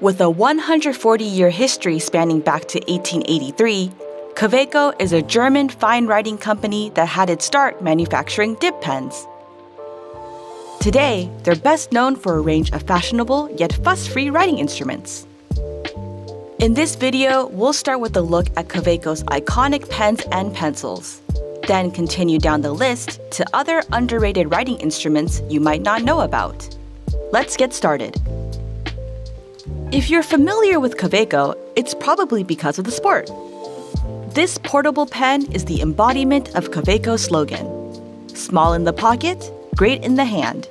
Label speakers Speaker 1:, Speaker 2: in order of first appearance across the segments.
Speaker 1: With a 140 year history spanning back to 1883, Kaweco is a German fine writing company that had its start manufacturing dip pens. Today, they're best known for a range of fashionable yet fuss-free writing instruments. In this video, we'll start with a look at Kaweco's iconic pens and pencils, then continue down the list to other underrated writing instruments you might not know about. Let's get started. If you're familiar with Kaweco, it's probably because of the sport. This portable pen is the embodiment of Kaweco's slogan Small in the pocket, great in the hand.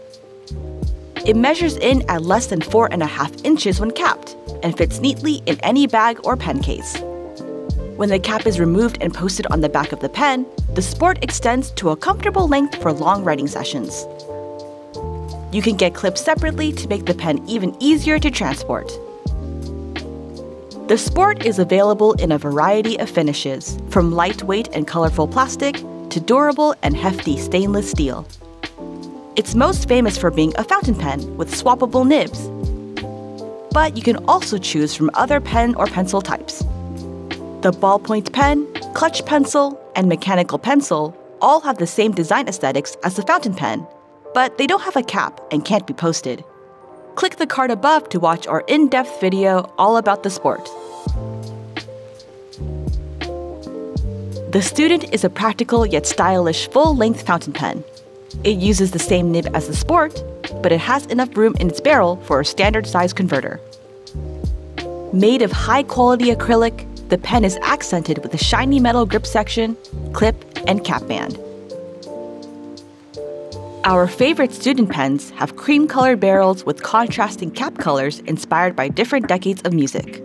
Speaker 1: It measures in at less than four and a half inches when capped and fits neatly in any bag or pen case. When the cap is removed and posted on the back of the pen, the sport extends to a comfortable length for long writing sessions. You can get clips separately to make the pen even easier to transport. The Sport is available in a variety of finishes, from lightweight and colorful plastic to durable and hefty stainless steel. It's most famous for being a fountain pen with swappable nibs. But you can also choose from other pen or pencil types. The ballpoint pen, clutch pencil, and mechanical pencil all have the same design aesthetics as the fountain pen, but they don't have a cap and can't be posted click the card above to watch our in-depth video all about the sport. The Student is a practical yet stylish full-length fountain pen. It uses the same nib as the Sport, but it has enough room in its barrel for a standard size converter. Made of high-quality acrylic, the pen is accented with a shiny metal grip section, clip, and cap band. Our favorite student pens have cream colored barrels with contrasting cap colors inspired by different decades of music.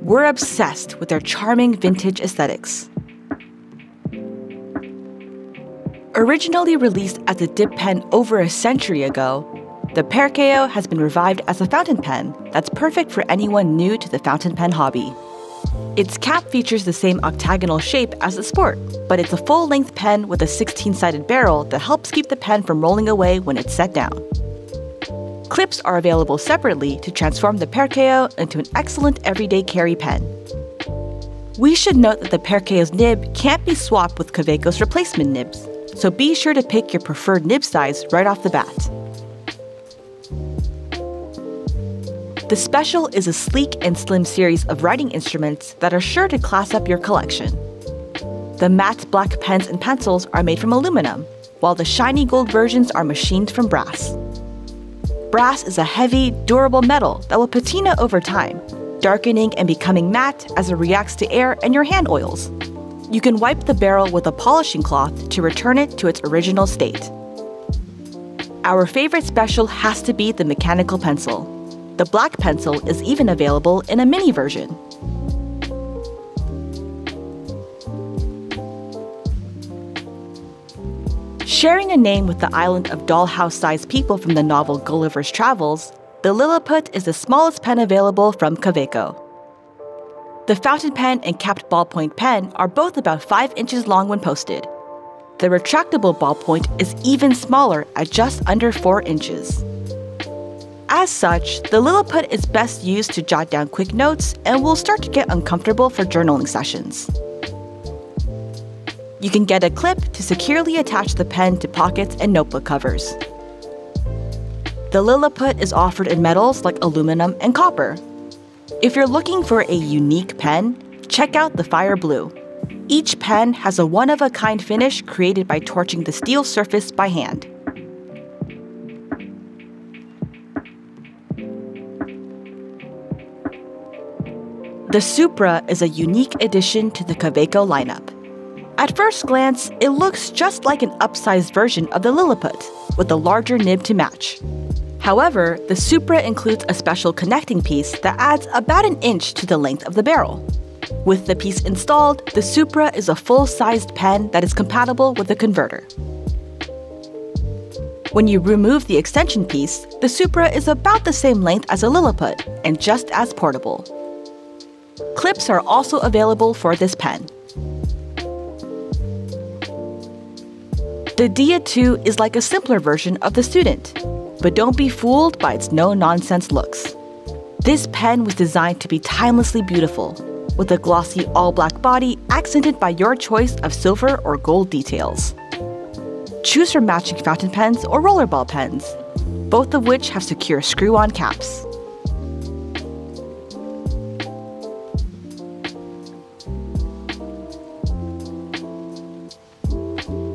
Speaker 1: We're obsessed with their charming vintage aesthetics. Originally released as a dip pen over a century ago, the Perkeo has been revived as a fountain pen that's perfect for anyone new to the fountain pen hobby. Its cap features the same octagonal shape as the Sport, but it's a full-length pen with a 16-sided barrel that helps keep the pen from rolling away when it's set down. Clips are available separately to transform the Perkeo into an excellent everyday carry pen. We should note that the Perkeo's nib can't be swapped with Kaweco's replacement nibs, so be sure to pick your preferred nib size right off the bat. The Special is a sleek and slim series of writing instruments that are sure to class up your collection. The matte black pens and pencils are made from aluminum, while the shiny gold versions are machined from brass. Brass is a heavy, durable metal that will patina over time, darkening and becoming matte as it reacts to air and your hand oils. You can wipe the barrel with a polishing cloth to return it to its original state. Our favorite special has to be the mechanical pencil. The black pencil is even available in a mini version. Sharing a name with the island of dollhouse-sized people from the novel Gulliver's Travels, the Liliput is the smallest pen available from Kaweco. The fountain pen and capped ballpoint pen are both about 5 inches long when posted. The retractable ballpoint is even smaller at just under 4 inches. As such, the Liliput is best used to jot down quick notes and will start to get uncomfortable for journaling sessions. You can get a clip to securely attach the pen to pockets and notebook covers. The Liliput is offered in metals like aluminum and copper. If you're looking for a unique pen, check out the Fire Blue. Each pen has a one-of-a-kind finish created by torching the steel surface by hand. The Supra is a unique addition to the Kaweco lineup. At first glance, it looks just like an upsized version of the Liliput, with a larger nib to match. However, the Supra includes a special connecting piece that adds about an inch to the length of the barrel. With the piece installed, the Supra is a full-sized pen that is compatible with the converter. When you remove the extension piece, the Supra is about the same length as a Liliput and just as portable. Clips are also available for this pen. The Dia 2 is like a simpler version of the Student, but don't be fooled by its no-nonsense looks. This pen was designed to be timelessly beautiful, with a glossy all black body accented by your choice of silver or gold details. Choose from matching fountain pens or rollerball pens, both of which have secure screw on caps.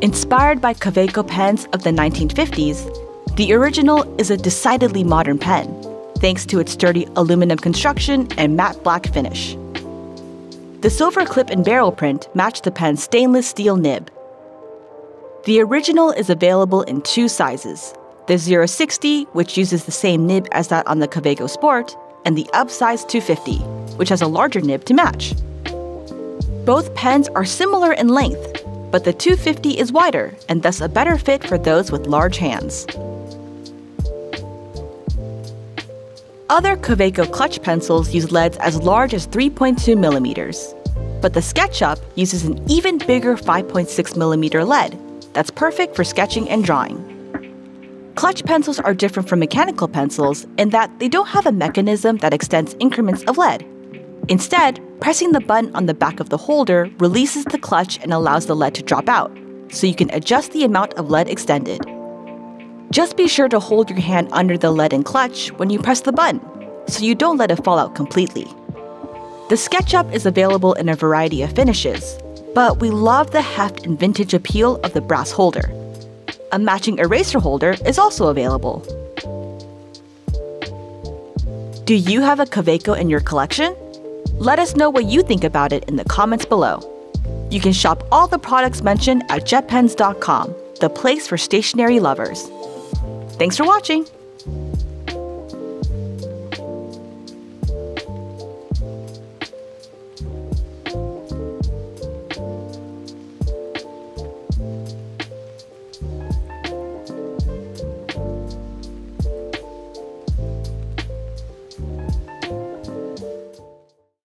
Speaker 1: Inspired by Kaweco pens of the 1950s, the original is a decidedly modern pen, thanks to its sturdy aluminum construction and matte black finish. The silver clip and barrel print match the pen's stainless steel nib. The original is available in two sizes the 060, which uses the same nib as that on the Kaweco Sport, and the upsized 250, which has a larger nib to match. Both pens are similar in length, but the 250 is wider and thus a better fit for those with large hands. Other Kaweco clutch pencils use leads as large as 3.2 millimeters, but the SketchUp uses an even bigger 5.6 millimeter lead that's perfect for sketching and drawing. Clutch pencils are different from mechanical pencils in that they don't have a mechanism that extends increments of lead. Instead, pressing the button on the back of the holder releases the clutch and allows the lead to drop out, so you can adjust the amount of lead extended. Just be sure to hold your hand under the lead and clutch when you press the button, so you don't let it fall out completely. The SketchUp is available in a variety of finishes, but we love the heft and vintage appeal of the brass holder. A matching eraser holder is also available. Do you have a Kaweco in your collection? Let us know what you think about it in the comments below. You can shop all the products mentioned at jetpens.com, the place for stationery lovers. Thanks for watching!